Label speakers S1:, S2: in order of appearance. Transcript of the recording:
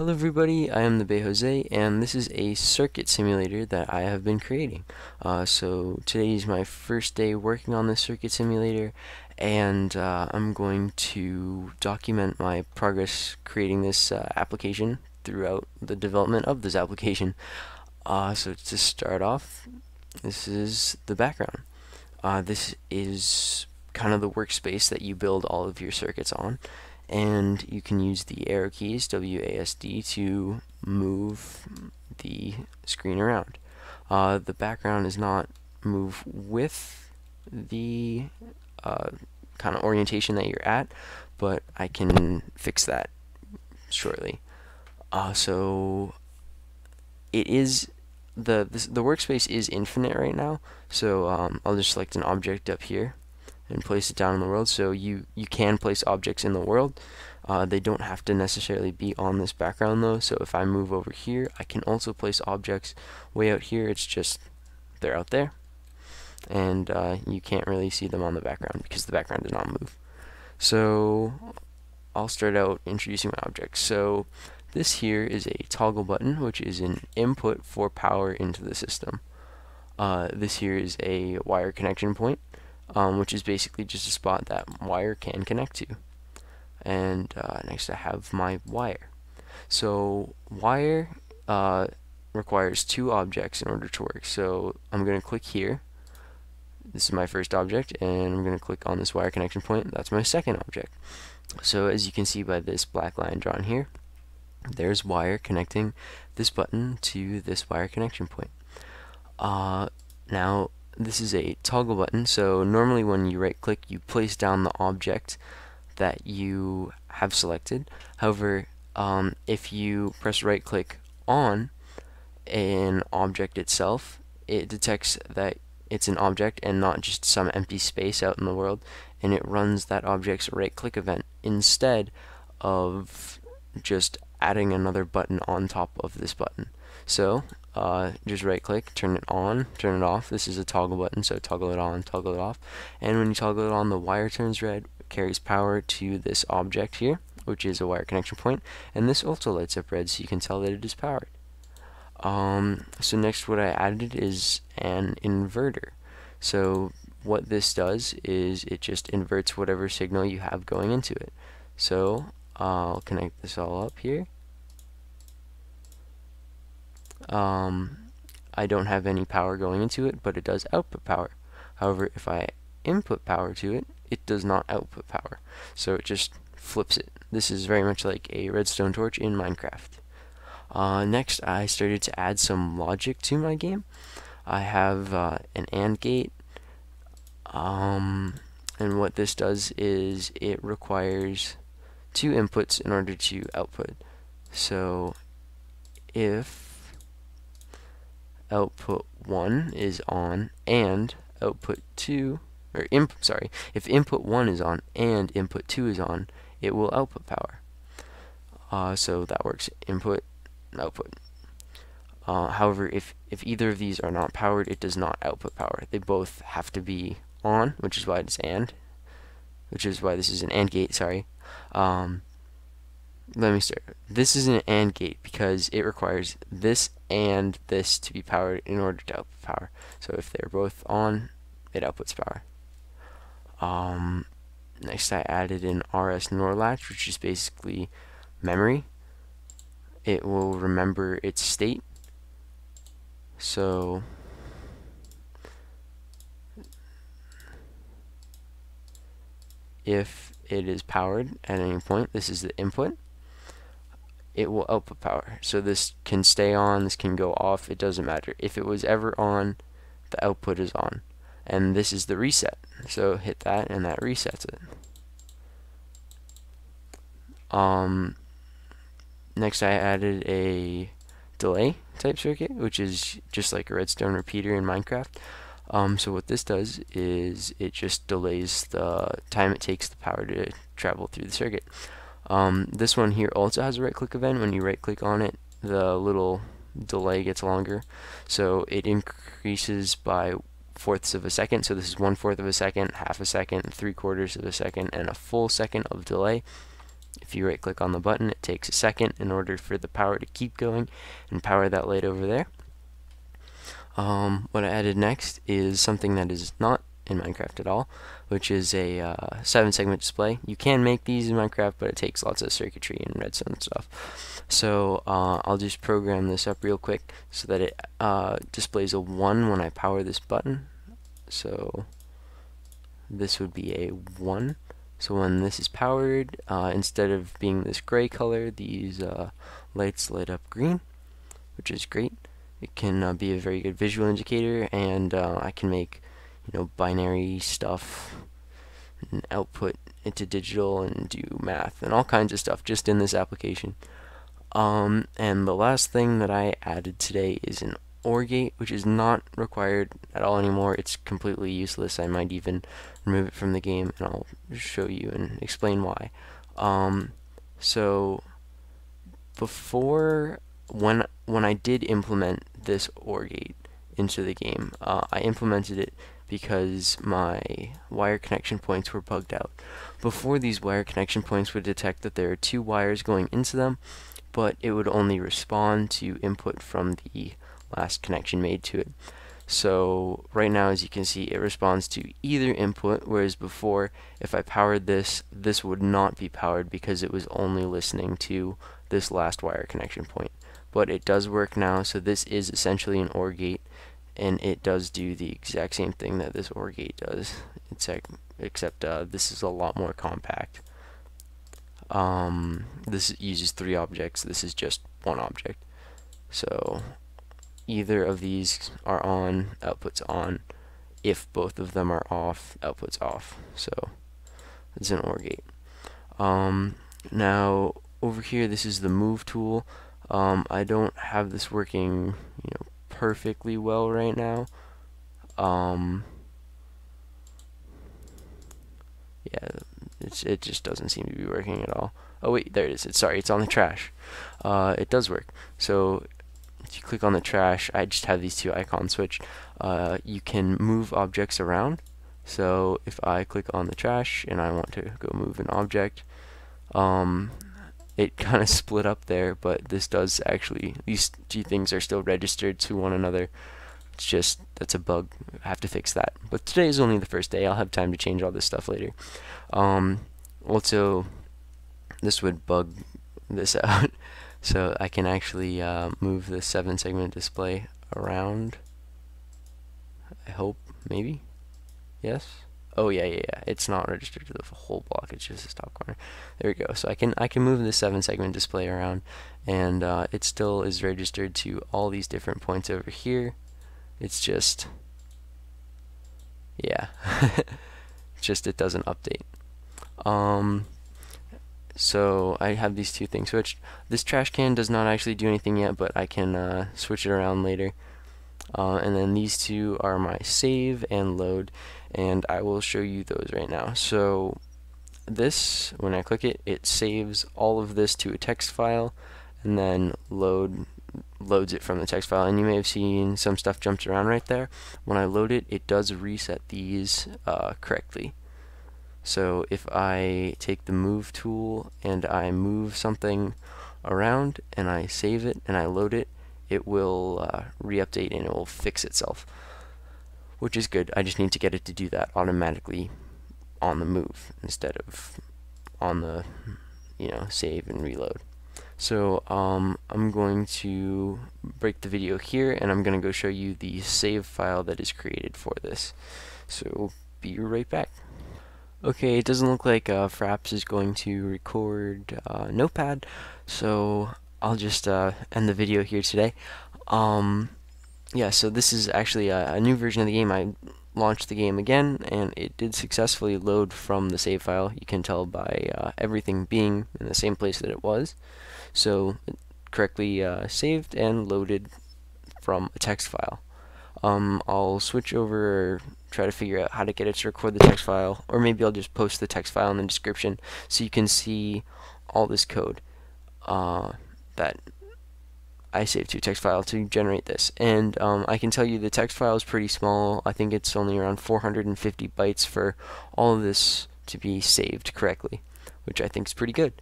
S1: Hello everybody, I am the Bay Jose and this is a circuit simulator that I have been creating. Uh, so today is my first day working on this circuit simulator and uh, I'm going to document my progress creating this uh, application throughout the development of this application. Uh, so to start off, this is the background. Uh, this is kind of the workspace that you build all of your circuits on and you can use the arrow keys WASD to move the screen around. Uh, the background is not move with the uh, kind of orientation that you're at, but I can fix that shortly. Uh, so it is the this, the workspace is infinite right now. So um, I'll just select an object up here and place it down in the world. So you, you can place objects in the world. Uh, they don't have to necessarily be on this background though. So if I move over here, I can also place objects way out here. It's just they're out there. And uh, you can't really see them on the background because the background does not move. So I'll start out introducing my objects. So this here is a toggle button, which is an input for power into the system. Uh, this here is a wire connection point um, which is basically just a spot that wire can connect to. And uh, next I have my wire. So wire uh, requires two objects in order to work. So I'm going to click here. This is my first object, and I'm going to click on this wire connection point. That's my second object. So as you can see by this black line drawn here, there's wire connecting this button to this wire connection point. Uh, now this is a toggle button so normally when you right click you place down the object that you have selected. However um, if you press right click on an object itself it detects that it's an object and not just some empty space out in the world and it runs that object's right click event instead of just adding another button on top of this button. So uh, just right click, turn it on, turn it off. This is a toggle button, so toggle it on, toggle it off. And when you toggle it on, the wire turns red, carries power to this object here, which is a wire connection point, and this also lights up red so you can tell that it is powered. Um, so next what I added is an inverter. So what this does is it just inverts whatever signal you have going into it. So I'll connect this all up here um, I don't have any power going into it, but it does output power. However, if I input power to it, it does not output power. So it just flips it. This is very much like a redstone torch in Minecraft. Uh, next, I started to add some logic to my game. I have uh, an AND gate, um, and what this does is it requires two inputs in order to output. So if output 1 is on and output 2 or imp sorry if input 1 is on and input 2 is on it will output power. Uh, so that works. Input output. Uh, however if if either of these are not powered it does not output power. They both have to be on which is why it's and which is why this is an AND gate sorry. Um, let me start. This is an AND gate because it requires this and this to be powered in order to output power. So if they're both on, it outputs power. Um, next I added an RS NOR latch, which is basically memory. It will remember its state. So if it is powered at any point, this is the input it will output power. So this can stay on, this can go off, it doesn't matter. If it was ever on, the output is on. And this is the reset. So hit that and that resets it. Um, next I added a delay type circuit, which is just like a redstone repeater in Minecraft. Um, so what this does is it just delays the time it takes the power to travel through the circuit. Um, this one here also has a right click event. When you right click on it, the little delay gets longer. So it increases by fourths of a second. So this is one fourth of a second, half a second, three quarters of a second, and a full second of delay. If you right click on the button, it takes a second in order for the power to keep going and power that light over there. Um, what I added next is something that is not in Minecraft at all, which is a uh, seven segment display. You can make these in Minecraft, but it takes lots of circuitry and redstone stuff. So uh, I'll just program this up real quick so that it uh, displays a 1 when I power this button. So this would be a 1. So when this is powered, uh, instead of being this gray color, these uh, lights light up green, which is great. It can uh, be a very good visual indicator, and I can make, you know, binary stuff and output into digital and do math and all kinds of stuff just in this application. Um, and the last thing that I added today is an OR gate, which is not required at all anymore. It's completely useless. I might even remove it from the game, and I'll show you and explain why. Um, so before when when I did implement this OR gate into the game, uh, I implemented it because my wire connection points were bugged out. Before these wire connection points would detect that there are two wires going into them, but it would only respond to input from the last connection made to it. So right now as you can see it responds to either input whereas before if I powered this this would not be powered because it was only listening to this last wire connection point but it does work now so this is essentially an OR gate and it does do the exact same thing that this OR gate does except, except uh, this is a lot more compact um, this uses three objects this is just one object so either of these are on, output's on. If both of them are off, output's off. So it's an OR gate. Um, now over here, this is the move tool. Um, I don't have this working, you know, perfectly well right now. Um, yeah, it just doesn't seem to be working at all. Oh wait, there it is. It's sorry, it's on the trash. Uh, it does work. So if you click on the trash, I just have these two icons switched. Uh, you can move objects around. So if I click on the trash and I want to go move an object, um, it kind of split up there, but this does actually, these two things are still registered to one another. It's just, that's a bug. I have to fix that. But today is only the first day. I'll have time to change all this stuff later. Um, also, this would bug this out. So I can actually uh, move the 7 segment display around. I hope, maybe? Yes? Oh yeah, yeah, yeah. It's not registered to the whole block. It's just the top corner. There we go. So I can I can move the seven segment display around, and uh, it still is registered to all these different points over here. It's just yeah, just it doesn't update. Um, so I have these two things switched. This trash can does not actually do anything yet, but I can uh, switch it around later. Uh, and then these two are my save and load, and I will show you those right now. So this, when I click it, it saves all of this to a text file, and then load loads it from the text file. And you may have seen some stuff jumped around right there. When I load it, it does reset these uh, correctly. So if I take the move tool and I move something around and I save it and I load it, it will uh, re-update and it will fix itself, which is good. I just need to get it to do that automatically on the move instead of on the, you know, save and reload. So um, I'm going to break the video here and I'm going to go show you the save file that is created for this. So be right back. Okay, it doesn't look like uh, Fraps is going to record uh, Notepad, so I'll just uh, end the video here today. Um, yeah, so this is actually a, a, new version of the game. I launched the game again, and it did successfully load from the save file. You can tell by uh, everything being in the same place that it was. So, correctly uh, saved and loaded from a text file. Um, I'll switch over try to figure out how to get it to record the text file or maybe I'll just post the text file in the description so you can see all this code uh, that I saved to text file to generate this. And um, I can tell you the text file is pretty small. I think it's only around 450 bytes for all of this to be saved correctly which I think is pretty good